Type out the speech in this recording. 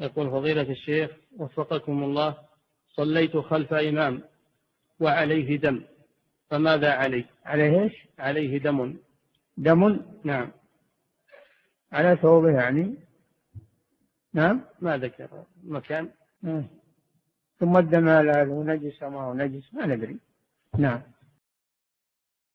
يقول فضيلة الشيخ وفقكم الله صليت خلف إمام وعليه دم. فماذا علي عليه إيش؟ عليه دم. دم؟ نعم. على ثوبه يعني؟ نعم. ما ذكر. مكان؟ آه. ثم الدم هذا هو نجس ما هو نجس؟ ما ندري. نعم.